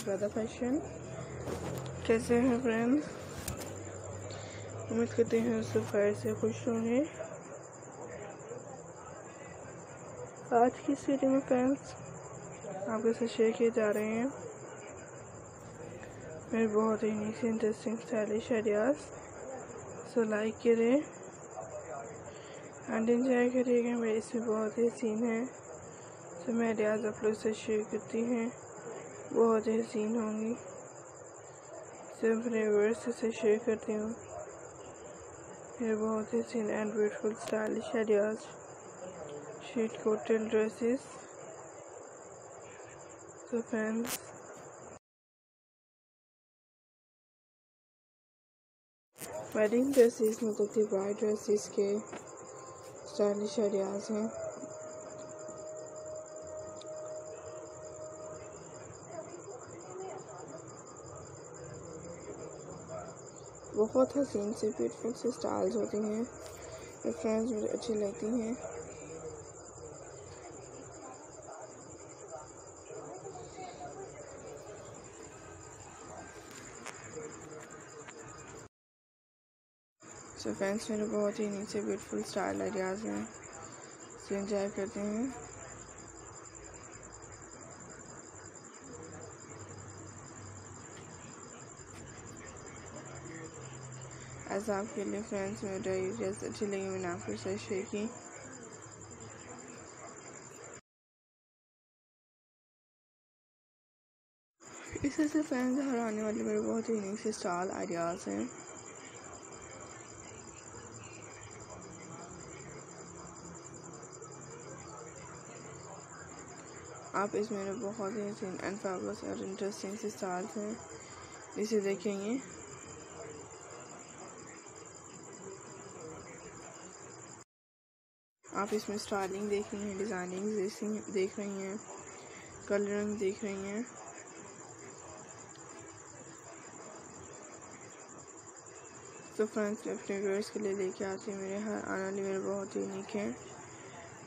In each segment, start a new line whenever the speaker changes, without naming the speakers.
ज़्यादा फ़ैशन कैसे हैं फ्रेंड्स उम्मीद करते हैं सब खैर से खुश होंगे। आज की वीडियो में फ्रेंड्स आपके साथ शेयर किए जा रहे हैं। मेरे बहुत ही नीचे interesting stylish ideas so like करें एंड एंजॉय करिएगा। मेरे इसमें बहुत ही सीन है। तो मैं आइडियाज़ आप लोग से शेयर करती हैं। बहुत ही हसीन होंगी। सब अपने वर्स से शेयर करती हूँ। मेरे बहुत ही सीन एंड ब्यूटीफुल स्टाइलिश आइडियाज़ शीट कोटेल ड्रेसेस तो फ्रेंड्स वेडिंग ड्रेसेस मतलब कि ब्राइड ड्रेसेस के स्टाइलिश आइडियाज़ हैं। बहुत हसीन से ब्यूटीफुल से स्टाइल्स होती हैं। फ्रेंड्स मुझे अच्छी लगती हैं। सो फ्रेंड्स मेरे बहुत ही नीचे ब्यूटीफुल स्टाइल आइडियाज़ हैं। सो एंजॉय करते हैं। ऐसा आपके लिए फ्रेंड्स मेरे ड्रेस अच्छी लगी मैंने आपके साथ शेयर की इसी से फ्रेंड्स हर आने वाले मेरे बहुत ही यूनिक से स्टाइल आइडियाज़ हैं। आप इसमें बहुत ही एंड फैबलस और इंटरेस्टिंग से स्टाइल्स हैं। इसे देखेंगे। आप इसमें स्टाइलिंग देख रही हैं, डिज़ाइनिंग देख रही हैं कलरिंग देख रही हैं। तो फ्रेंड्स मैं अपने व्यूअर्स के लिए लेके आती हूँ। मेरे हर आने वाली मेरे बहुत यूनिक हैं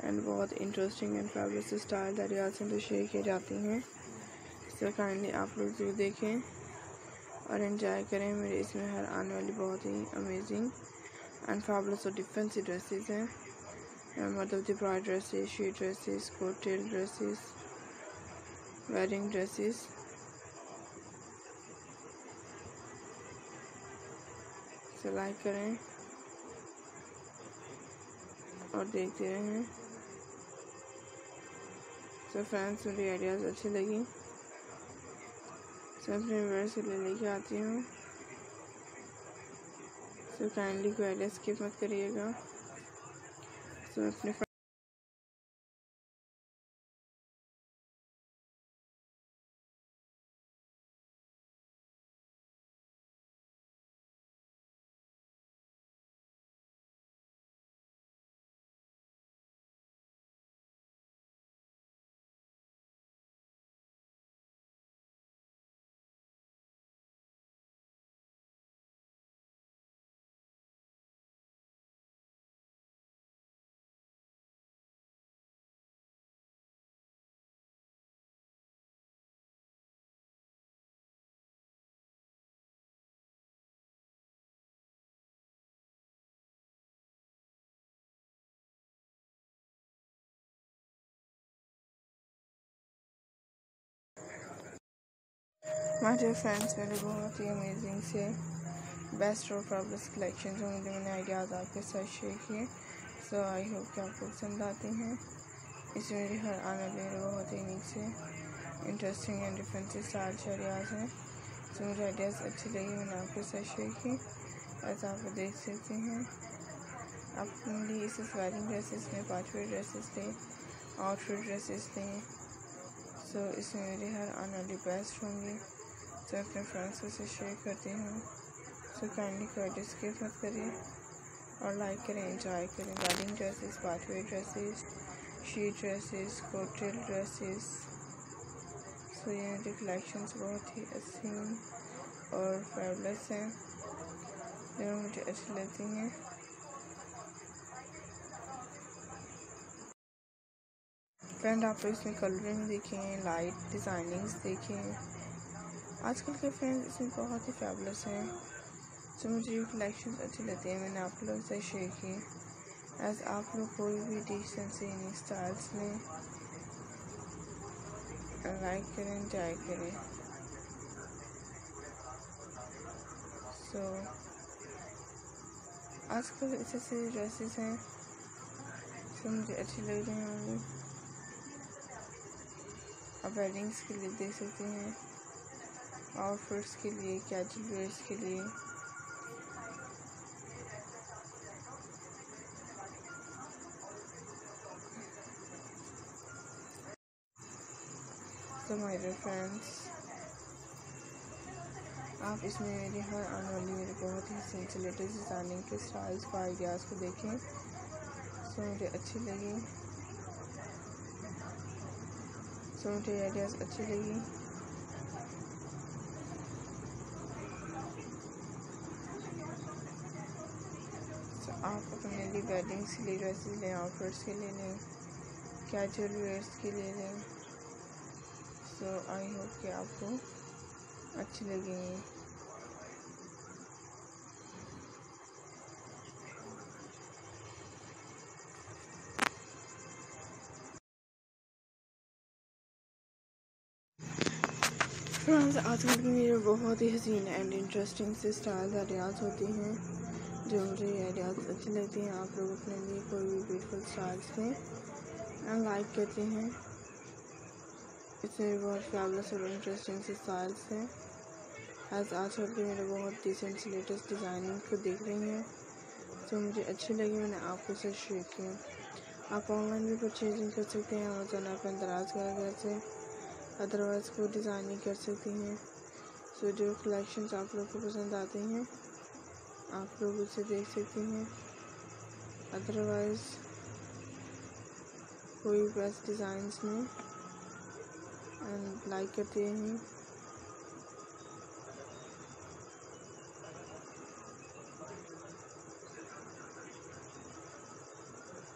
एंड बहुत इंटरेस्टिंग एंड फेवरेट स्टाइल दरिया से तो शेयर की जाती हैं। सो काइंडली आप लोग जो देखें और इन्जॉय करें। मेरे इसमें हर आने वाली बहुत ही अमेजिंग एंड फेवरेट और डिफरेंट सी ड्रेसेस हैं। मतलब the bride dresses she dresses cocktail dresses wedding dresses से लाइक करें? और देखते रहें। सो फ्रेंड्स मेरी आइडियाज़ अच्छी लगी। सब अपने व्यूअर से ले लेके आती हूँ। सो काइंडली कोई आइडिया स्किप मत करिएगा। सो अपने माय डियर फ्रेंड्स मेरे बहुत ही अमेजिंग से बेस्ट और प्रॉब्लम्स कलेक्शन जो मुझे मैंने आइडियाज़ आपके साथ शेयर किए। सो आई होप कि आपको पसंद आते हैं। इसमें मेरी हर आने वाले बहुत ही नीचे इंटरेस्टिंग एंड डिफरेंट से स्टाइल आइडियाज़ हैं। सो मुझे आइडियाज़ अच्छी लगी, मैंने आपके साथ शेयर की ऐसा आप देख सकते हैं। अपने इस वेडिंग ड्रेसेस में पाँचवें ड्रेसेस लें आउटफिट ड्रेसेस लें सो इसमें मेरे हर आने वाली बेस्ट होंगी। तो अपने फ्रेंड्स के साथ शेयर करती हूँ। सो काइंडली कोई स्किप मत करिए और लाइक करें इंजॉय करें wedding dresses party dresses she dresses cocktail dresses so ये मेरी कलेक्शंस बहुत ही अच्छी और फेवलेस हैं। जो मुझे अच्छी लगती हैं। फ्रेंड आप इसमें कलरिंग देखें लाइट डिज़ाइनिंग्स देखें। आजकल के फ्रेंड्स इसमें बहुत ही फेबलस हैं। तो मुझे ये कलेक्शन अच्छी लगती है मैंने आप लोग से शेयर की एज आप लोग कोई भी डिसेंट से इन स्टाइल्स में लाइक करें ट्राई करें। सो so, आजकल ऐसे ऐसे ड्रेसेस हैं जो मुझे अच्छी लग रही होंगी आप वेडिंग्स के लिए देख सकते हैं। आउटफिट्स के लिए कैजुअल वेयर्स के लिए? तो माय डियर फ्रेंड्स आप इसमें मेरी हर आने वाली मेरे बहुत ही लेटेस्ट डिज़ाइनिंग के स्टाइल्स को आइडियाज़ को देखें सो मुझे अच्छी लगी। सो मुझे आइडियाज़ अच्छी लगी। आप अपने लिए वेडिंग्स के लिए ड्रेसेस लें आउटफिट्स के लिए लें कैजुअल वेयर्स के लिए लें सो आई होप कि आपको अच्छी लगेंगी। फ्रेंड्स आजकल की मेरे बहुत ही हसीन एंड इंटरेस्टिंग से स्टाइल आइडियाज़ होती हैं। जो मुझे आइडियाज़ अच्छी लगती हैं, आप लोग अपने लिए कोई भी ब्यूटीफुल स्टाइल्स में लाइक करते हैं। इसमें भी बहुत फेबलस और इंटरेस्टिंग से स्टाइल्स हैं। आज आज के मेरे बहुत डिसेंट से लेटेस्ट डिज़ाइनिंग को देख रही हैं। जो मुझे अच्छी लगी, मैंने आपको से शेयर किया। आप ऑनलाइन भी परचेजिंग कर सकते हैं अमेजोन ऐप दराज कर घर से। अदरवाइज़ को डिज़ाइनिंग कर सकती हैं। सो जो कलेक्शंस आप लोग को पसंद आते हैं आप लोग उसे देख सकते हैं। अदरवाइज़ कोई बेस्ट डिज़ाइंस में एंड लाइक करते हैं।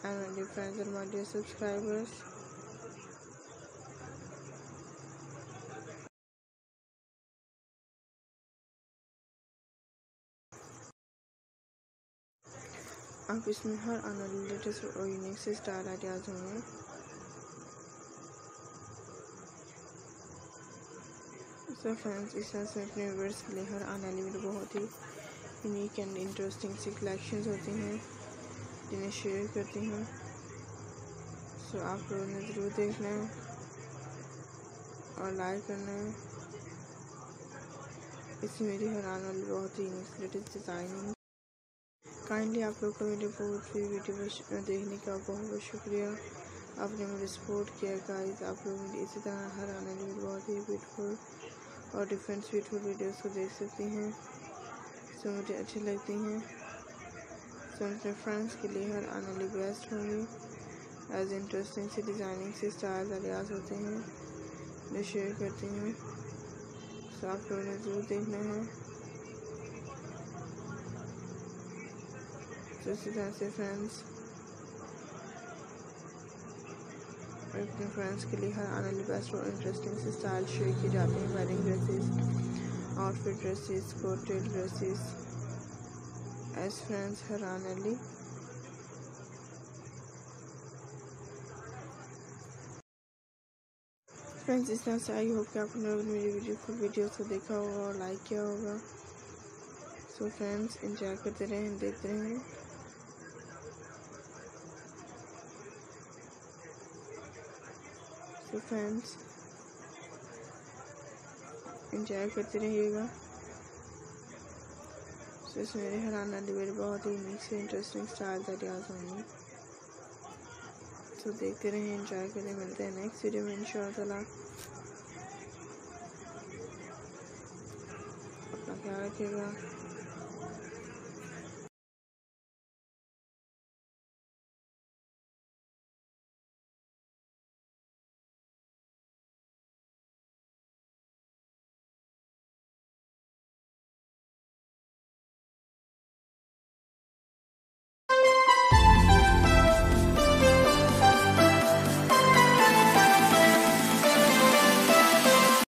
And my dear friends and my dear आप इसमें हर आने लेटेस्ट और यूनिक से स्टाइल आइडियाज़ होंगे सो फ्रेंड्स इस तरह से अपने व्यूवर्स के लिए हर आने वाली बहुत ही यूनिक एंड इंटरेस्टिंग सी कलेक्शन होती हैं, जिन्हें शेयर करती हूँ। सो आप लोगों ने ज़रूर देखना है और लाइक करना है। इसमें मेरी हर आने वाली बहुत ही लेटेस्ट डिज़ाइनिंग काइंडली आप लोग का मेरे बहुत सी वीडियो देखने का बहुत बहुत शुक्रिया। आपने मुझे सपोर्ट किया गाइस आप लोग मेरी इसी तरह हर आने वाली बहुत ही ब्यूटीफुल और डिफरेंट ब्यूटीफुल वीडियोस को देख सकती हैं। जो मुझे अच्छी लगती हैं। सो अपने फ्रेंड्स के लिए हर आने वाली बेस्ट होंगी। एज इंटरेस्टिंग से डिज़ाइनिंग से स्टाइल अलियाज होते हैं। मैं शेयर करती हूँ। सो आप लोगों ने ज़रूर देखना है। तो इसी तरह से फ्रेंड्स अपने फ्रेंड्स के लिए हर आने बेस्ट और इंटरेस्टिंग से स्टाइल शेयर की जाती हैं wedding dresses outfit dresses cocktail dresses as friends हर आने वाली फ्रेंड्स इस तरह से आई होप कि आपने मेरी वीडियो फुल वीडियोस को देखा होगा और लाइक किया होगा। सो फ्रेंड्स इंजॉय करते रहें, देखते रहें। फ्रेंड्स इंजॉय करते रहिएगा। तो इसमें मेरे हराना डिबेट बहुत ही यूनिक से इंटरेस्टिंग स्टाइल आइडियाज़ होंगे। तो देखते रहें इंजॉय करें मिलते हैं नेक्स्ट वीडियो में इंशाल्लाह अपना ख्याल रखिएगा।